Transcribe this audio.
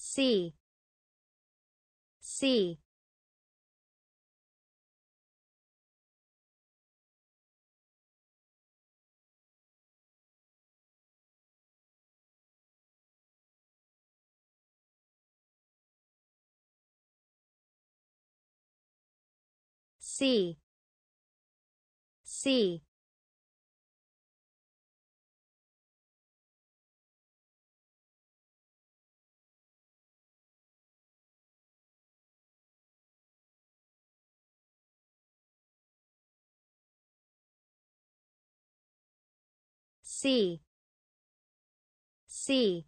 C C C C C. C